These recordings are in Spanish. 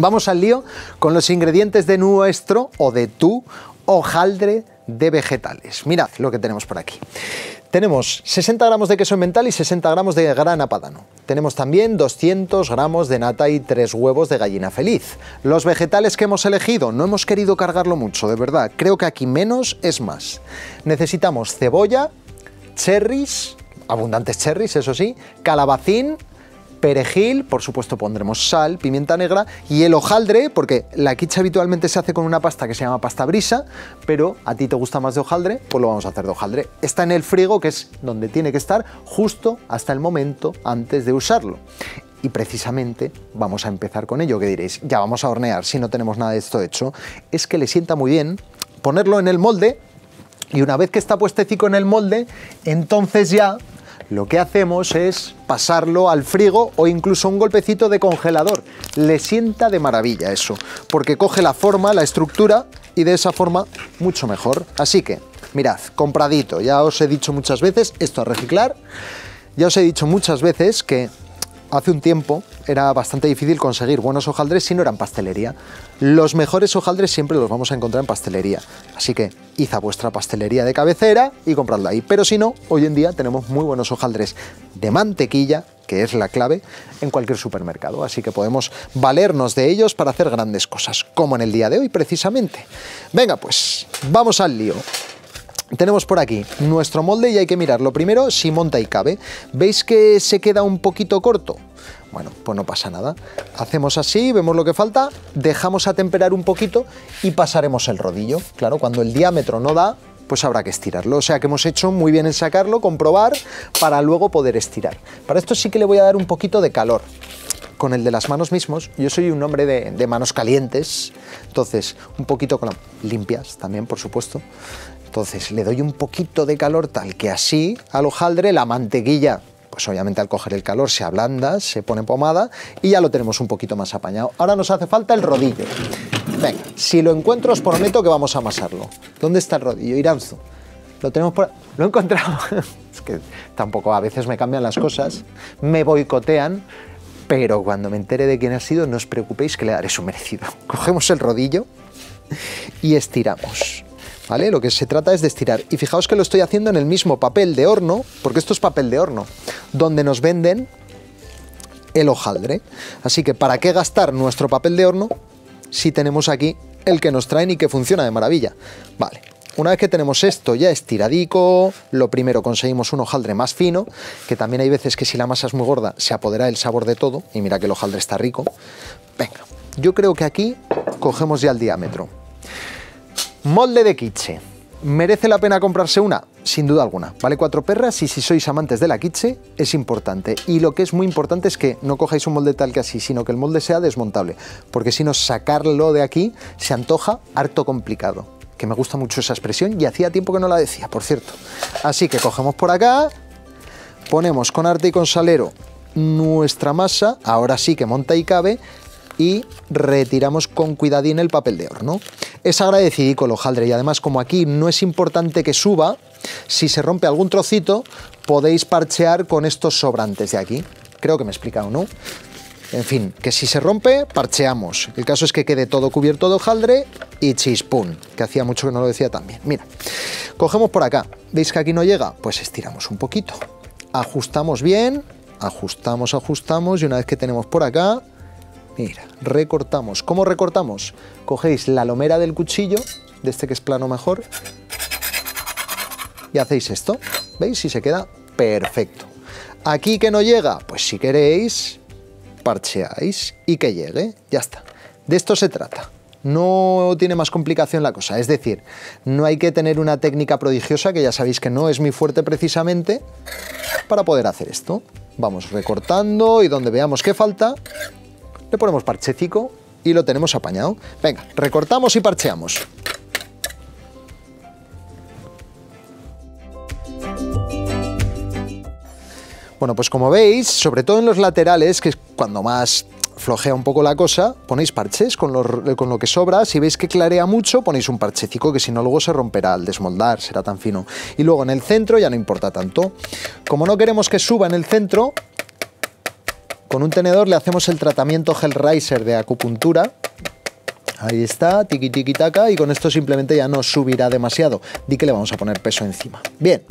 Vamos al lío con los ingredientes de nuestro o de tu hojaldre de vegetales. Mirad lo que tenemos por aquí. Tenemos 60 gramos de queso mental y 60 gramos de grana padano. Tenemos también 200 gramos de nata y 3 huevos de gallina feliz. Los vegetales que hemos elegido, no hemos querido cargarlo mucho, de verdad. Creo que aquí menos es más. Necesitamos cebolla, cherries, abundantes cherries, eso sí, calabacín, perejil, por supuesto pondremos sal, pimienta negra y el hojaldre, porque la quiche habitualmente se hace con una pasta que se llama pasta brisa, pero a ti te gusta más de hojaldre, pues lo vamos a hacer de hojaldre. Está en el frigo, que es donde tiene que estar justo hasta el momento antes de usarlo. Y precisamente vamos a empezar con ello, que diréis, ya vamos a hornear si no tenemos nada de esto hecho, es que le sienta muy bien ponerlo en el molde y una vez que está puestecico en el molde, entonces ya lo que hacemos es pasarlo al frigo o incluso un golpecito de congelador. Le sienta de maravilla eso, porque coge la forma, la estructura y de esa forma mucho mejor. Así que, mirad, compradito, ya os he dicho muchas veces, esto a reciclar, ya os he dicho muchas veces que hace un tiempo era bastante difícil conseguir buenos hojaldres si no eran pastelería. Los mejores hojaldres siempre los vamos a encontrar en pastelería. Así que id a vuestra pastelería de cabecera y compradlo ahí. Pero si no, hoy en día tenemos muy buenos hojaldres de mantequilla, que es la clave, en cualquier supermercado. Así que podemos valernos de ellos para hacer grandes cosas, como en el día de hoy precisamente. Venga pues, vamos al lío. Tenemos por aquí nuestro molde y hay que mirarlo primero si monta y cabe. ¿Veis que se queda un poquito corto? Bueno, pues no pasa nada. Hacemos así, vemos lo que falta, dejamos a un poquito y pasaremos el rodillo. Claro, cuando el diámetro no da, pues habrá que estirarlo. O sea que hemos hecho muy bien en sacarlo, comprobar, para luego poder estirar. Para esto sí que le voy a dar un poquito de calor con el de las manos mismos. Yo soy un hombre de, de manos calientes, entonces un poquito con las limpias también, por supuesto. Entonces le doy un poquito de calor tal que así al hojaldre la mantequilla, pues obviamente al coger el calor se ablanda, se pone pomada y ya lo tenemos un poquito más apañado. Ahora nos hace falta el rodillo. Venga, si lo encuentro os prometo que vamos a amasarlo. ¿Dónde está el rodillo? Iranzo. Lo tenemos por... Lo he encontrado. es que tampoco a veces me cambian las cosas, me boicotean, pero cuando me entere de quién ha sido, no os preocupéis que le daré su merecido. Cogemos el rodillo y estiramos. Lo que se trata es de estirar. Y fijaos que lo estoy haciendo en el mismo papel de horno, porque esto es papel de horno, donde nos venden el hojaldre. Así que, ¿para qué gastar nuestro papel de horno si tenemos aquí el que nos traen y que funciona de maravilla? Vale. Una vez que tenemos esto ya estiradico, lo primero conseguimos un hojaldre más fino, que también hay veces que si la masa es muy gorda se apodera el sabor de todo, y mira que el hojaldre está rico. Venga, yo creo que aquí cogemos ya el diámetro. Molde de quiche. ¿Merece la pena comprarse una? Sin duda alguna. Vale cuatro perras y si sois amantes de la quiche es importante. Y lo que es muy importante es que no cojáis un molde tal que así, sino que el molde sea desmontable. Porque si no, sacarlo de aquí se antoja harto complicado. Que me gusta mucho esa expresión y hacía tiempo que no la decía, por cierto. Así que cogemos por acá, ponemos con arte y con salero nuestra masa, ahora sí que monta y cabe, y retiramos con cuidadín el papel de horno. Es agradecido el hojaldre y además como aquí no es importante que suba, si se rompe algún trocito podéis parchear con estos sobrantes de aquí. Creo que me he explicado, ¿no? En fin, que si se rompe, parcheamos. El caso es que quede todo cubierto de hojaldre y chispún, que hacía mucho que no lo decía también. Mira, cogemos por acá. ¿Veis que aquí no llega? Pues estiramos un poquito. Ajustamos bien, ajustamos, ajustamos y una vez que tenemos por acá, Mira, recortamos. ¿Cómo recortamos? Cogéis la lomera del cuchillo, de este que es plano mejor, y hacéis esto. ¿Veis? Y se queda perfecto. Aquí que no llega, pues si queréis, parcheáis y que llegue. Ya está. De esto se trata. No tiene más complicación la cosa. Es decir, no hay que tener una técnica prodigiosa, que ya sabéis que no es mi fuerte precisamente, para poder hacer esto. Vamos recortando y donde veamos que falta, le ponemos parchecico y lo tenemos apañado. Venga, recortamos y parcheamos. Bueno, pues como veis, sobre todo en los laterales, que es cuando más flojea un poco la cosa, ponéis parches con lo, con lo, que sobra. Si veis que clarea mucho, ponéis un parchecico que si no luego se romperá al desmoldar, será tan fino. Y luego en el centro ya no importa tanto. Como no queremos que suba en el centro, con un tenedor le hacemos el tratamiento Gel Riser de acupuntura. Ahí está, tiki tiki taka, y con esto simplemente ya no subirá demasiado. Di que le vamos a poner peso encima. Bien,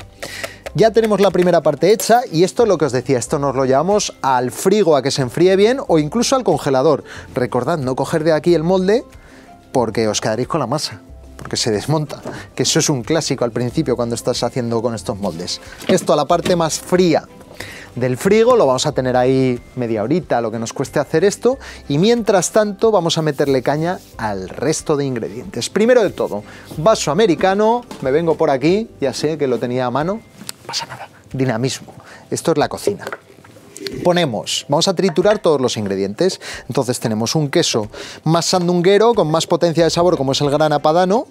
ya tenemos la primera parte hecha y esto es lo que os decía, esto nos lo llevamos al frigo a que se enfríe bien o incluso al congelador. Recordad no coger de aquí el molde porque os quedaréis con la masa porque se desmonta, que eso es un clásico al principio cuando estás haciendo con estos moldes. Esto a la parte más fría del frigo, lo vamos a tener ahí media horita, lo que nos cueste hacer esto, y mientras tanto vamos a meterle caña al resto de ingredientes. Primero de todo, vaso americano, me vengo por aquí, ya sé que lo tenía a mano, pasa nada, dinamismo, esto es la cocina. Ponemos, vamos a triturar todos los ingredientes. Entonces tenemos un queso más sandunguero, con más potencia de sabor, como es el grana padano.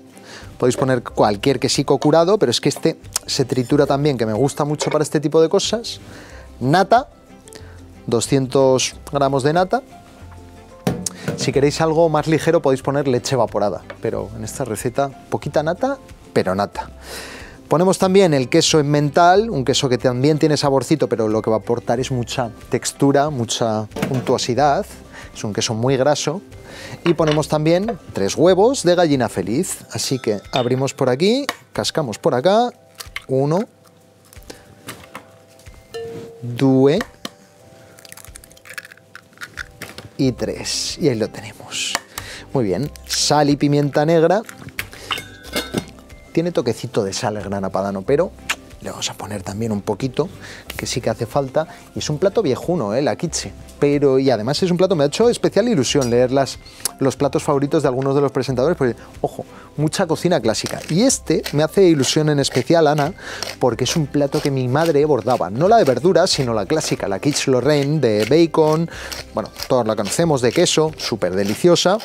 Podéis poner cualquier quesico curado, pero es que este se tritura también, que me gusta mucho para este tipo de cosas. Nata, 200 gramos de nata. Si queréis algo más ligero podéis poner leche evaporada, pero en esta receta poquita nata, pero nata. Ponemos también el queso en mental, un queso que también tiene saborcito, pero lo que va a aportar es mucha textura, mucha untuosidad. Es un queso muy graso. Y ponemos también tres huevos de gallina feliz. Así que abrimos por aquí, cascamos por acá. Uno, dos y tres. Y ahí lo tenemos. Muy bien, sal y pimienta negra tiene toquecito de sal el grana padano, pero le vamos a poner también un poquito, que sí que hace falta. Y es un plato viejuno, ¿eh? la quiche. Pero, y además es un plato, me ha hecho especial ilusión leer las, los platos favoritos de algunos de los presentadores, porque, ojo, mucha cocina clásica. Y este me hace ilusión en especial, Ana, porque es un plato que mi madre bordaba. No la de verduras, sino la clásica, la quiche Lorraine de bacon. Bueno, todos la conocemos, de queso, súper deliciosa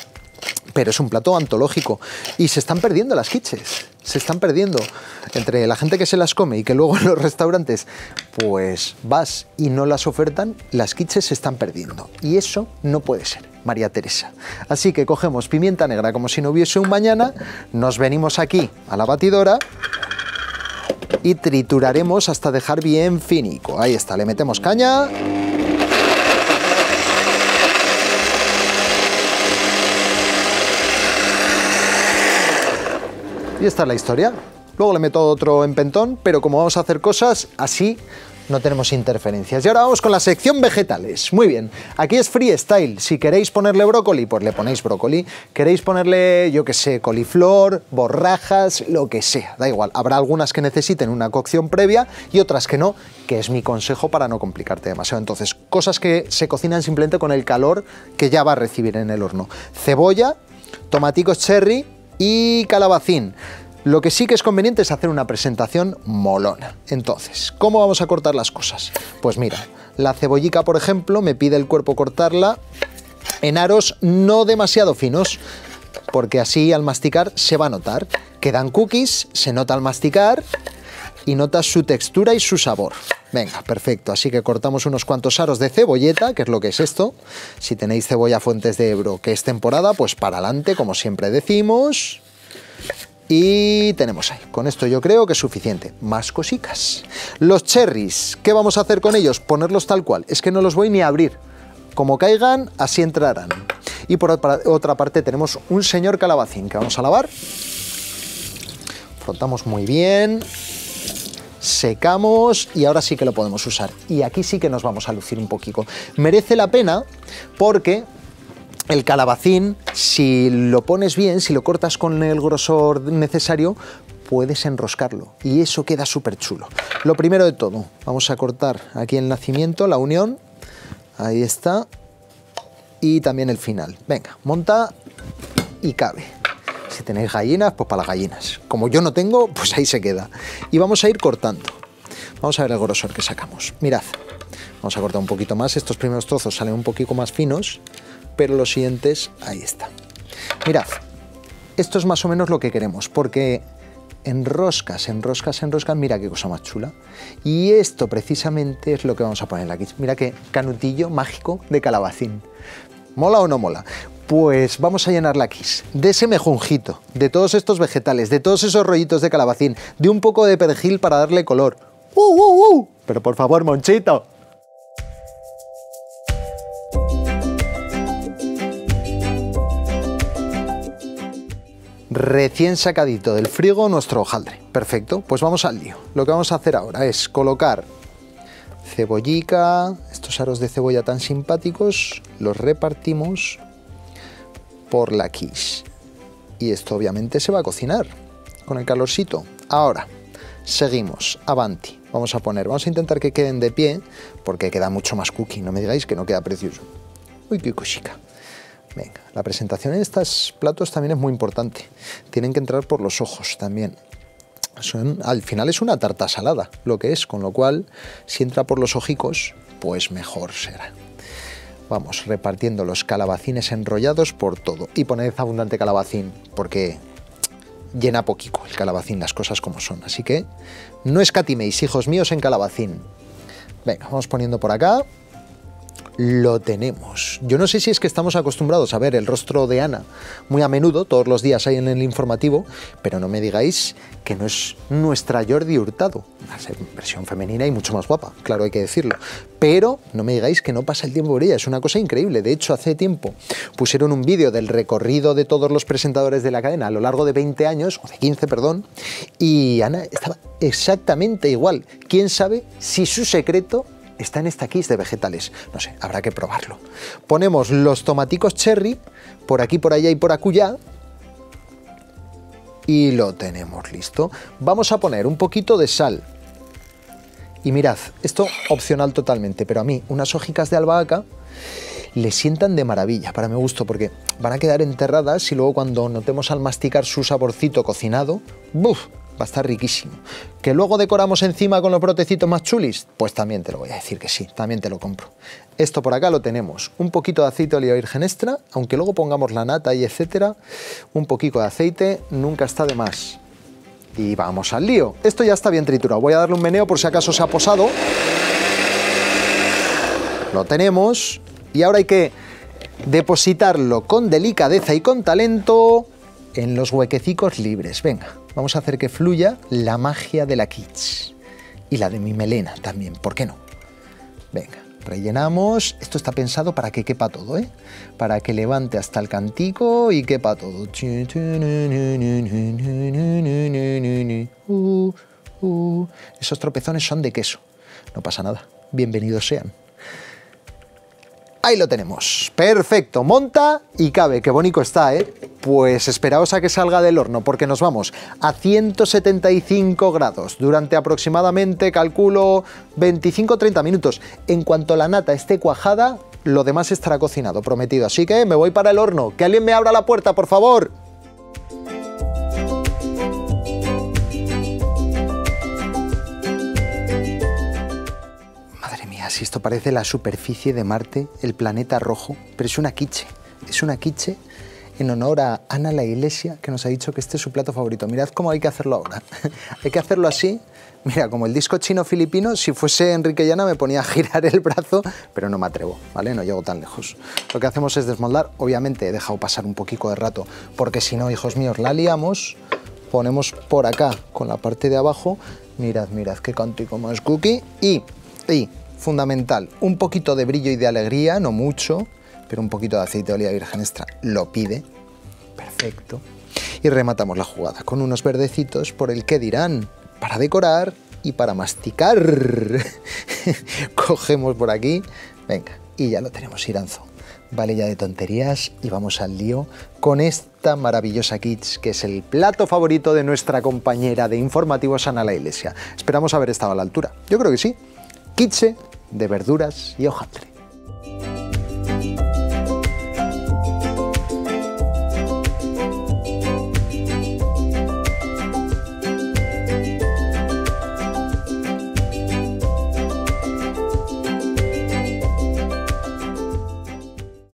pero es un plato antológico y se están perdiendo las quiches, se están perdiendo entre la gente que se las come y que luego en los restaurantes pues vas y no las ofertan, las quiches se están perdiendo y eso no puede ser, María Teresa. Así que cogemos pimienta negra como si no hubiese un mañana, nos venimos aquí a la batidora y trituraremos hasta dejar bien finico. Ahí está, le metemos caña. Y esta es la historia. Luego le meto otro en pentón, pero como vamos a hacer cosas así, no tenemos interferencias. Y ahora vamos con la sección vegetales. Muy bien, aquí es freestyle. Si queréis ponerle brócoli, pues le ponéis brócoli. Queréis ponerle, yo que sé, coliflor, borrajas, lo que sea. Da igual, habrá algunas que necesiten una cocción previa y otras que no, que es mi consejo para no complicarte demasiado. Entonces, cosas que se cocinan simplemente con el calor que ya va a recibir en el horno. Cebolla, tomaticos cherry, y calabacín. Lo que sí que es conveniente es hacer una presentación molona. Entonces, ¿cómo vamos a cortar las cosas? Pues mira, la cebollica, por ejemplo, me pide el cuerpo cortarla en aros no demasiado finos, porque así al masticar se va a notar. Quedan cookies, se nota al masticar y notas su textura y su sabor. Venga, perfecto. Así que cortamos unos cuantos aros de cebolleta, que es lo que es esto. Si tenéis cebolla Fuentes de Ebro, que es temporada, pues para adelante, como siempre decimos. Y tenemos ahí. Con esto yo creo que es suficiente. Más cositas. Los cherries, ¿qué vamos a hacer con ellos? Ponerlos tal cual. Es que no los voy ni a abrir. Como caigan, así entrarán. Y por otra parte tenemos un señor calabacín que vamos a lavar. Frotamos muy bien secamos y ahora sí que lo podemos usar. Y aquí sí que nos vamos a lucir un poquito. Merece la pena porque el calabacín, si lo pones bien, si lo cortas con el grosor necesario, puedes enroscarlo y eso queda súper chulo. Lo primero de todo, vamos a cortar aquí el nacimiento, la unión, ahí está, y también el final. Venga, monta y cabe. Si tenéis gallinas, pues para las gallinas. Como yo no tengo, pues ahí se queda. Y vamos a ir cortando. Vamos a ver el grosor que sacamos. Mirad, vamos a cortar un poquito más. Estos primeros trozos salen un poquito más finos, pero los siguientes, ahí está. Mirad, esto es más o menos lo que queremos, porque enroscas, enroscas, enroscas, mira qué cosa más chula. Y esto precisamente es lo que vamos a poner aquí. Mira qué canutillo mágico de calabacín. ¿Mola o no mola? Pues vamos a llenar la quis de ese mejunjito, de todos estos vegetales, de todos esos rollitos de calabacín, de un poco de perejil para darle color. ¡Uh, uh, uh! Pero por favor, Monchito, recién sacadito del frigo nuestro hojaldre. Perfecto, pues vamos al lío. Lo que vamos a hacer ahora es colocar cebollica, estos aros de cebolla tan simpáticos, los repartimos por la quiche. Y esto obviamente se va a cocinar con el calorcito. Ahora, seguimos, avanti. Vamos a poner, vamos a intentar que queden de pie, porque queda mucho más cookie, no me digáis que no queda precioso. Uy, qué cosica. Venga, la presentación en estos platos también es muy importante. Tienen que entrar por los ojos también. al final es una tarta salada, lo que es, con lo cual, si entra por los ojicos, pues mejor será. Vamos repartiendo los calabacines enrollados por todo. Y poned abundante calabacín, porque llena poquito el calabacín, las cosas como son. Así que no escatiméis, hijos míos, en calabacín. Venga, vamos poniendo por acá lo tenemos. Yo no sé si es que estamos acostumbrados a ver el rostro de Ana muy a menudo, todos los días hay en el informativo, pero no me digáis que no es nuestra Jordi Hurtado, una versión femenina y mucho más guapa, claro hay que decirlo, pero no me digáis que no pasa el tiempo por ella, es una cosa increíble, de hecho hace tiempo pusieron un vídeo del recorrido de todos los presentadores de la cadena a lo largo de 20 años, o de 15, perdón, y Ana estaba exactamente igual. ¿Quién sabe si su secreto está en esta quiche de vegetales. No sé, habrá que probarlo. Ponemos los tomaticos cherry por aquí, por allá y por acullá. Y lo tenemos listo. Vamos a poner un poquito de sal. Y mirad, esto opcional totalmente, pero a mí unas hojicas de albahaca le sientan de maravilla para mi gusto porque van a quedar enterradas y luego cuando notemos al masticar su saborcito cocinado, ¡buf! Va a estar riquísimo. ¿Que luego decoramos encima con los brotecitos más chulis? Pues también te lo voy a decir que sí, también te lo compro. Esto por acá lo tenemos, un poquito de aceite de oliva virgen extra, aunque luego pongamos la nata y etcétera, un poquito de aceite nunca está de más. Y vamos al lío. Esto ya está bien triturado, voy a darle un meneo por si acaso se ha posado. Lo tenemos y ahora hay que depositarlo con delicadeza y con talento en los huequecicos libres. Venga, vamos a hacer que fluya la magia de la kits y la de mi melena también, ¿por qué no? Venga, rellenamos. Esto está pensado para que quepa todo, ¿eh? Para que levante hasta el cantico y quepa todo. Esos tropezones son de queso. No pasa nada. Bienvenidos sean. Ahí lo tenemos. Perfecto. Monta y cabe. Qué bonito está, ¿eh? Pues esperaos a que salga del horno porque nos vamos a 175 grados durante aproximadamente, calculo, 25-30 minutos. En cuanto la nata esté cuajada, lo demás estará cocinado, prometido. Así que me voy para el horno. Que alguien me abra la puerta, por favor. Si esto parece la superficie de Marte, el planeta rojo, pero es una quiche, es una quiche en honor a Ana la Iglesia, que nos ha dicho que este es su plato favorito. Mirad cómo hay que hacerlo ahora. hay que hacerlo así. Mira, como el disco chino-filipino, si fuese Enrique Llana me ponía a girar el brazo, pero no me atrevo, ¿vale? No llego tan lejos. Lo que hacemos es desmoldar. Obviamente he dejado pasar un poquito de rato, porque si no, hijos míos, la liamos. Ponemos por acá, con la parte de abajo. Mirad, mirad qué cantico más cookie. Y, y fundamental, un poquito de brillo y de alegría, no mucho, pero un poquito de aceite de oliva virgen extra lo pide. Perfecto. Y rematamos la jugada con unos verdecitos por el que dirán, para decorar y para masticar. Cogemos por aquí, venga, y ya lo tenemos, Iranzo. Vale ya de tonterías y vamos al lío con esta maravillosa kits que es el plato favorito de nuestra compañera de informativos Ana la Iglesia. Esperamos haber estado a la altura. Yo creo que sí. Kitse de verduras y hojaldre.